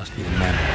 Must be the man.